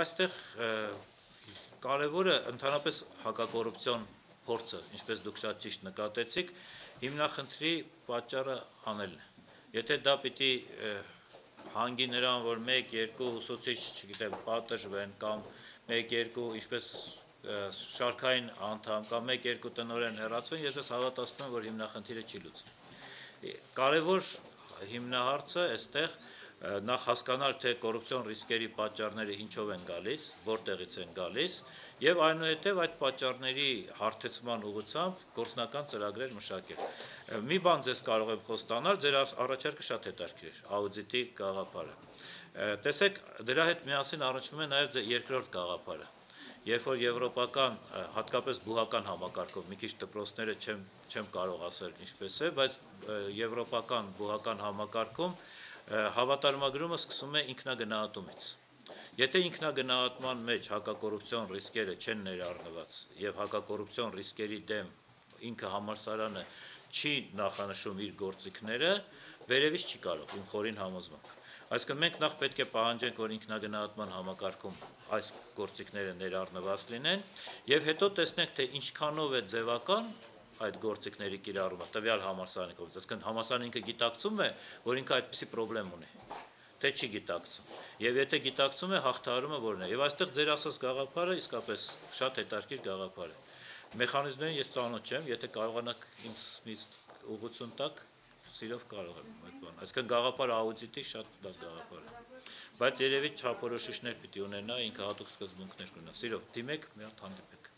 Այստեղ կարևորը ընդհանրապես հակակոռուպցիոն փորձը, ինչպես դուք շատ ճիշտ նկատեցիք, հիմնախնդրի պատճառը անելն է։ Եթե դա պիտի հանգի նրան, որ 1-2 ուսուցիչ, չգիտեմ, պատժվեն կամ 1-2, ինչպես շարքային անդամ կամ 1-2 տնօրեն հեռացվեն, ես ես հավատացնում եմ, որ հիմնախնդիրը չի լուծվի։ Կարևոր հիմնահարցը այստեղ նախ հասկանալ թե կոռուպցիոն ռիսկերի պատճառները ինչով են գալիս, որտեղից են գալիս եւ այնուհետեւ այդ պատճառների հարթեցման ուղղությամբ գործնական ծրագրեր մշակել։ Մի բան ձեզ կարող եմ խոստանալ, ձեր առաջարկը շատ հետաքրքիր է, աուդիտի գաղափարը։ Տեսեք, դրա հետ միասին առնչվում է նաեւ երկրորդ գաղափարը երբ որ եվրոպական հատկապես բուհական համակարգով մի քիչ դպրոցները չեմ չեմ կարող ասել ինչպես է, բայց եվրոպական բուհական համակարգում հավատարմագրումը սկսում է ինքնագնահատումից։ Եթե ինքնագնահատման մեջ հակակոռուպցիոն ռիսկերը չեն ներառնված եւ հակակոռուպցիոն ռիսկերի դեմ ինքը համալսարանը չի նախանշում իր գործիքները, վերևից չի կարող իմ խորին համոզմամբ։ Այսինքն մենք նախ պետք է պահանջենք, որ ինքնագնահատման համակարգում այս գործիքները ներառնված լինեն եւ հետո տեսնենք թե ինչքանով է ձևական այդ գործիքների կիրառումը տվյալ համալսարանի կողմից, այսինքն համալսարանը ինքը գիտակցում է, որ ինքը այդպիսի խնդրեմ ունի թե չի գիտակցում։ Եվ եթե գիտակցում է, հաղթահարումը որն է։ Եվ այստեղ ձեր ասած գաղափարը իսկապես շատ հետաքրքիր գաղափար է։ Մեխանիզմներին ես ծանոթ չեմ, եթե կարողանաք ինձ մի ուղղություն տաք, սիրով կարող եմ այդ բանը։ Այսինքն գաղափար աուդիտի շատ լավ գաղափար է։ Բայց երևի չափորոշիչներ պիտի ունենա, ինքը հատուկ սկզբունքներ կունենա։ Սիրով, դիմեք, մի հատ հանդիպենք։